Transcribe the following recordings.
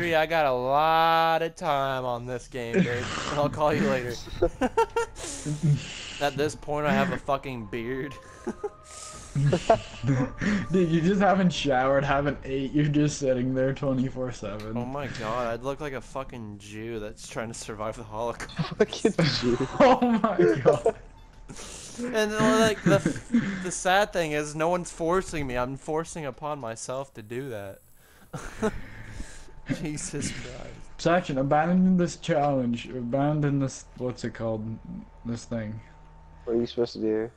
three. I got a lot of time on this game, dude. I'll call you later. At this point, I have a fucking beard. Dude, you just haven't showered, haven't ate, you're just sitting there 24 7. Oh my god, I'd look like a fucking Jew that's trying to survive the Holocaust. Fucking Jew. Oh my god. And uh, like the the sad thing is, no one's forcing me. I'm forcing upon myself to do that. Jesus Christ. Section, abandon this challenge. Abandon this, what's it called? This thing. What are you supposed to do?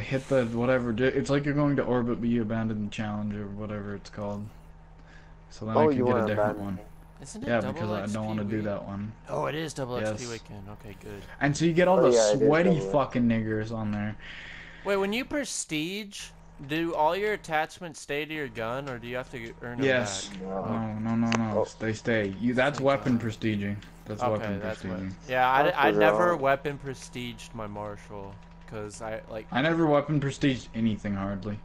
Hit the whatever. It's like you're going to orbit, but you abandon the challenge or whatever it's called. So then Oh, I can you get a wanna different abandon one. Isn't it Yeah, double because I don't want to do that one. Oh, it is double XP Yes. weekend. Okay, good. And so you get all Oh, the yeah, sweaty fucking niggers on there. Wait, when you prestige, do all your attachments stay to your gun, or do you have to earn them Yes. back? No. No, no, no, no. Oh. They stay. You. That's Thank weapon God. prestiging. That's Okay, weapon that's what. Yeah, I, I never weapon prestiged my marshal, cause I like I never weapon prestiged anything hardly.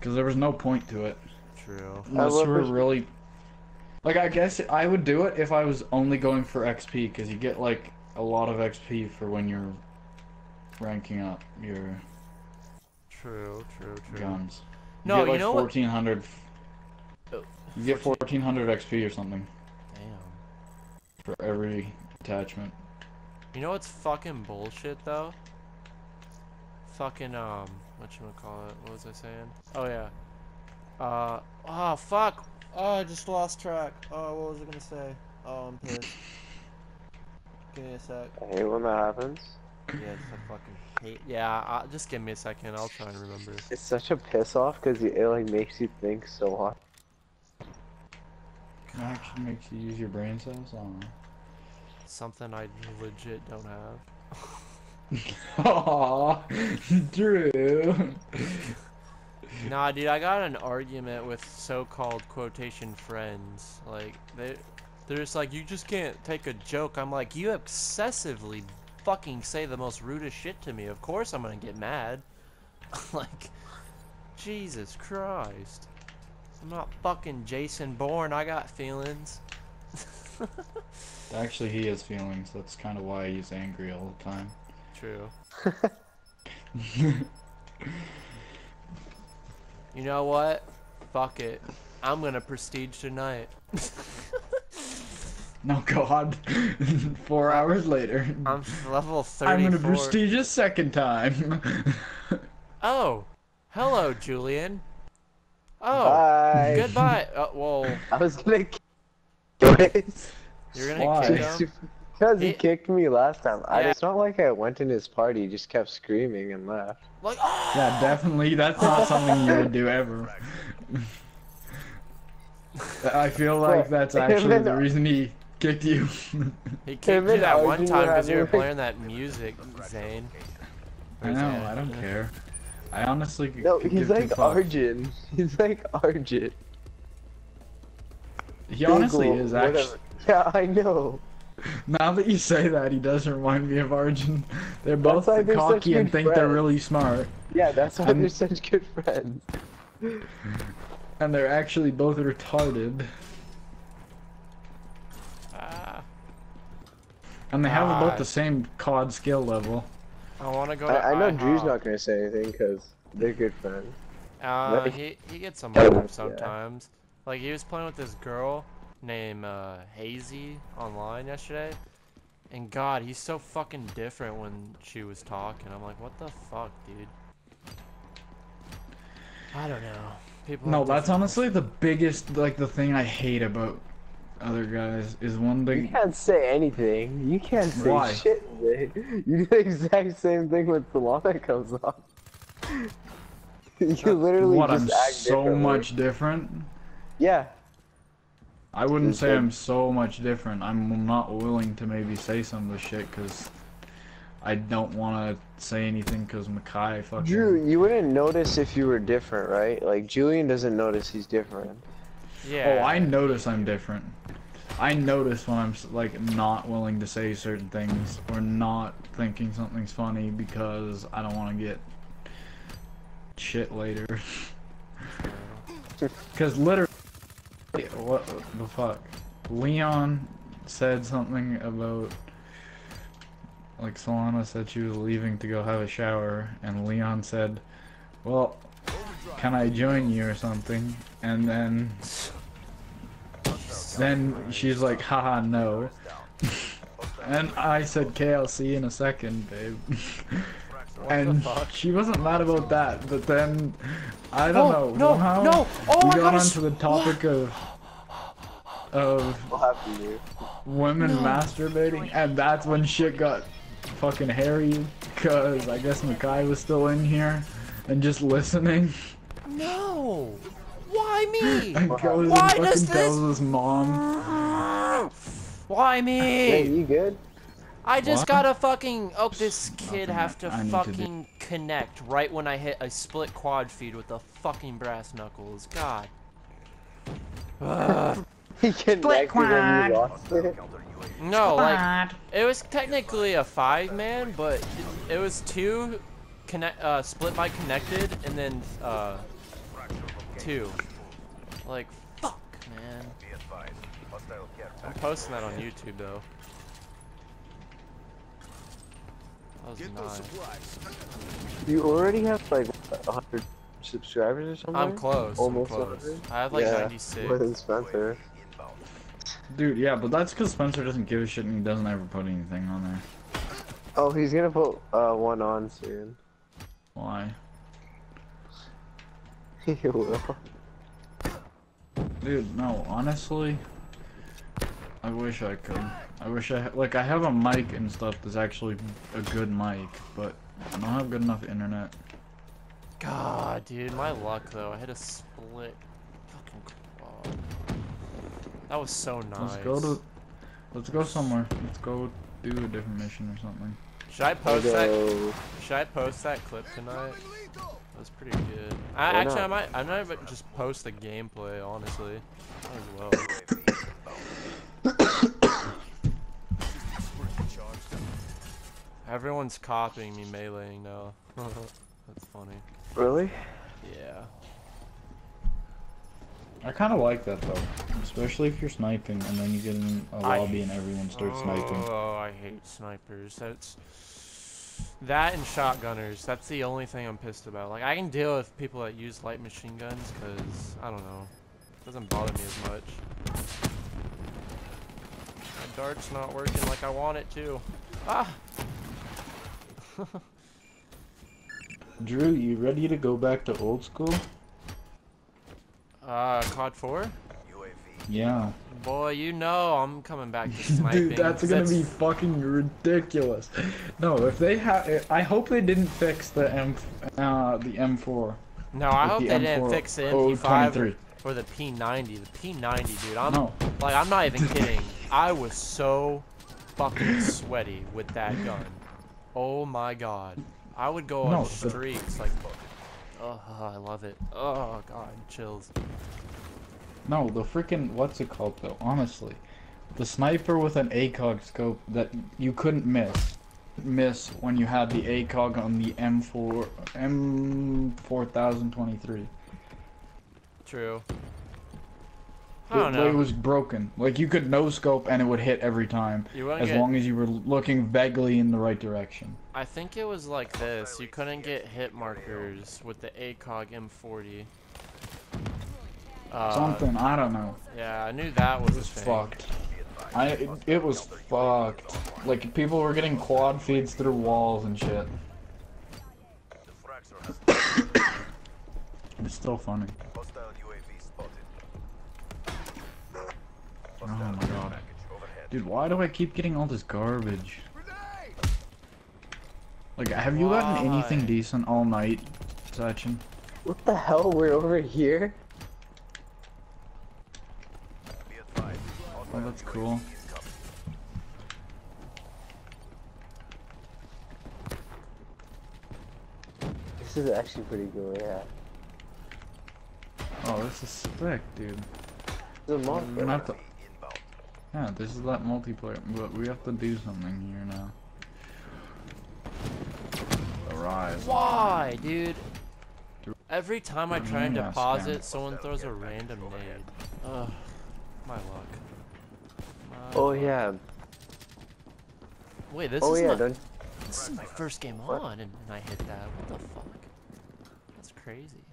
Because there was no point to it. true. Unless you were really. Like, I guess I would do it if I was only going for XP, because you get, like, a lot of XP for when you're ranking up your True, true, true. guns. No, get, you know what- 1400. Oh, You get 1400 XP or something Damn. for every attachment. You know what's fucking bullshit though? Fucking um, what you call it? What was I saying? Oh yeah. Uh, oh fuck. Oh, I just lost track. Oh, what was I gonna say? Oh, I'm pissed. Give me a sec. I hate when that happens. Yeah, just I fucking hate. Yeah, uh, just give me a second. I'll try and remember. It's such a piss off because it like makes you think so hard. It actually makes you use your brain cells. I don't know. Something I legit don't have. Aww, Drew. Nah, dude, I got an argument with so-called quotation friends. Like they, they're just like, you just can't take a joke. I'm like, you excessively fucking say the most rudest shit to me. Of course I'm gonna get mad. like, Jesus Christ. I'm not fucking Jason Bourne. I got feelings. Actually, he has feelings. That's kind of why he's angry all the time. True. You know what? Fuck it. I'm gonna prestige tonight. No, God. Four hours later. I'm level 34. I'm gonna prestige a second time. Oh, hello, Julian. Oh, Bye. goodbye. Uh, well, I was gonna kick Anyways, you're gonna Why? kick him. Because he It- kicked me last time. I, it's not like I went in his party, he just kept screaming and left. Like, oh! yeah, definitely. That's not something you would do ever. I feel like that's actually the reason he kicked you. He kicked Him you that one Arjun time because you were playing that music, Zane. I know. I don't care. I honestly. No, could he's like fucks. Arjun. He's like Arjun. He honestly Google, is actually. whatever. Yeah, I know. Now that you say that, he does remind me of Arjun. They're both why they're cocky and good think they're really smart, Yeah, that's why I'm- they're such good friends. and they're actually both retarded. Ah, And they have about the same COD skill level. I want to go to I, I know Drew's not gonna say anything because they're good friends. Uh, Like- he he gets some Yeah. on sometimes. Like he was playing with this girl named uh, Hazy online yesterday, and God, he's so fucking different when she was talking. I'm like, what the fuck, dude? I don't know. People. No, that's honestly the biggest, like, the thing I hate about other guys is one thing You can't say anything. You can't say Why? shit. Zay. You do the exact same thing with the law that comes off. you literally What, just I'm act so much different? Yeah. I wouldn't It's say like- I'm so much different. I'm not willing to maybe say some of the shit because I don't want to say anything because Makai fucking. Drew, you wouldn't notice if you were different, right? Like Julian doesn't notice he's different. Yeah. Oh, I notice I'm different. I notice when I'm like not willing to say certain things or not thinking something's funny because I don't want to get shit later. Because literally, what the fuck? Leon said something about like Solana said she was leaving to go have a shower, and Leon said, "Well, can I join you or something?" And then then she's like, "Haha, no." and I said, "Okay, I'll see you in a second, babe." And she wasn't mad about that, but then I don't Oh, know. no, somehow no! Oh, we I got gotta onto the topic of of What happened to you? women masturbating, and that's when shit got fucking hairy. Cause I guess Makai was still in here and just listening, No! Why me? Why and does fucking tells his mom. Why me? Hey, you good? I just What? gotta fucking. Oh, this kid have to I need to do. fucking connect right when I hit a split quad feed with the fucking brass knuckles. God. Ugh. He connected and you lost it. no, like it was technically a five man, but it, it was two connect uh, split by connected and then uh two. Like fuck, man. I'm posting that on YouTube though. That was nice. You already have like hundred subscribers or something. I'm close. Almost I'm close. 100? I have like yeah, 96. More than Spencer. Dude, yeah, but that's because Spencer doesn't give a shit and he doesn't ever put anything on there. Oh, he's gonna put uh, one on soon. Why? Will. Dude, no, honestly, I wish I could. I wish I ha- like I have a mic and stuff that's actually a good mic, but I don't have good enough internet. God, dude, my luck though. I hit a split fucking quad. That was so nice. Let's go to, let's go somewhere. Let's go do a different mission or something. Should I post that? Should I post that clip tonight? That was pretty good. I, Why actually, I might. I might even just post the gameplay, honestly, as well. Everyone's copying me meleeing now. That's funny. really? Yeah. I kind of like that though, especially if you're sniping and then you get in a lobby and everyone starts sniping. Oh, I hate snipers. That's that and shotgunners. That's the only thing I'm pissed about. Like I can deal with people that use light machine guns because I don't know, it doesn't bother me as much. My dart's not working like I want it to. Ah. Drew, you ready to go back to old school? Uh, COD 4? Yeah. Boy, you know I'm coming back to sniping. Dude, that's gonna be fucking ridiculous. No, if they have, I hope they didn't fix the M, uh, the M4. No, I hope the they didn't M4 fix the O23. MP5 or the P90. The P90, dude. I'm No. like, I'm not even kidding. I was so fucking sweaty with that gun. Oh my god. I would go on No, the- streaks like. Oh, I love it. Oh god, chills. No, the freaking what's it called though? Honestly, the sniper with an ACOG scope that you couldn't miss, miss when you had the ACOG on the M4 M40A3. True. I It, don't know. it was broken. Like you could no scope and it would hit every time, You as get- long as you were looking vaguely in the right direction. I think it was like this. You couldn't get hit markers with the ACOG M40. Uh, Something I don't know. Yeah, I knew that was It was thing. fucked. I it, it was fucked. Like people were getting quad feeds through walls and shit. It's still funny. Oh my god. Dude, why do I keep getting all this garbage? Like, have you gotten anything decent all night, Sachin? What the hell? We're over here. Oh, that's cool. This is actually pretty good. Yeah. Oh, this is sick, dude. This a We're gonna have monster. to... Yeah, this is that multiplayer, but we have to do something here now. Arise. Why, dude? Every time I try and Yeah, deposit, someone throws a random nade. Ugh, my luck. My Oh yeah. Wait, this Oh is yeah. my Don't. this is my first game What? on, and, and I hit that. What the fuck? That's crazy.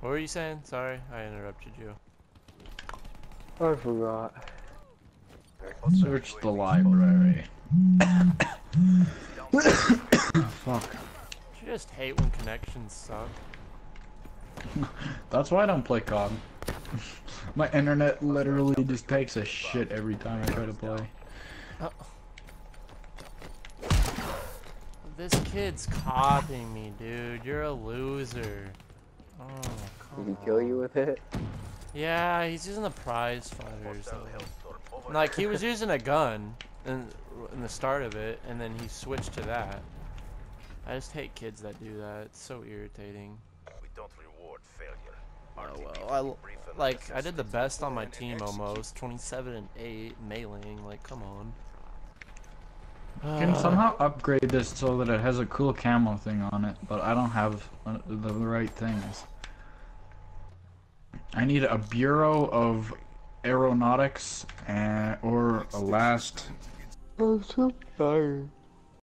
What were you saying? Sorry, I interrupted you. I forgot. Search the library. Ah, fuck. Don't you just hate when connections suck? That's why I don't play COD. My internet literally just takes a shit every time I try to play. This kid's copying me, dude. You're a loser. Oh, come Did he kill you with it? Yeah, he's using the prize fighters. though. Like he was using a gun in, in the start of it, and then he switched to that. I just hate kids that do that. It's so irritating. We don't reward failure. Oh well, I l- like I did the best on my team almost, 27 and 8 mailing. Like, come on. Can Uh, somehow upgrade this so that it has a cool camo thing on it, but I don't have uh, the right things. I need a Bureau of Aeronautics and, or a last I'm so tired.